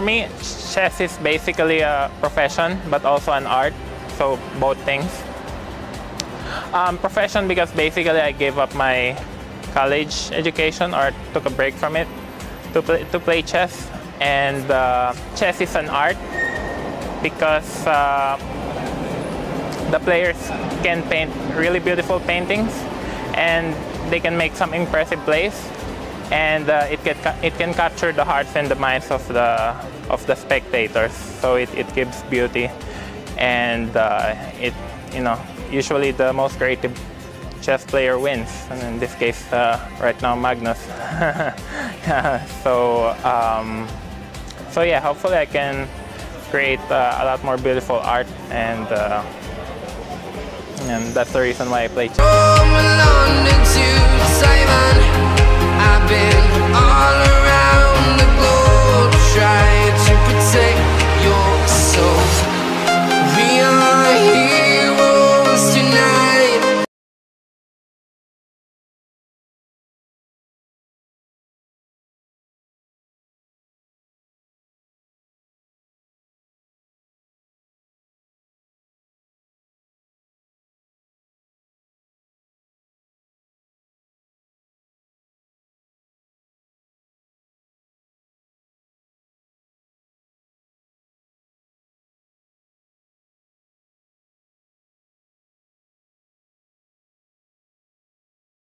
for me, chess is basically a profession, but also an art. So both things. Um, profession because basically I gave up my college education or took a break from it to play, to play chess. And uh, chess is an art because uh, the players can paint really beautiful paintings and they can make some impressive plays and uh, it, can, it can capture the hearts and the minds of the, of the spectators. So it, it gives beauty and uh, it, you know, usually the most creative chess player wins. And in this case, uh, right now, Magnus. so, um, so yeah, hopefully I can create uh, a lot more beautiful art and uh, and that's the reason why I play chess.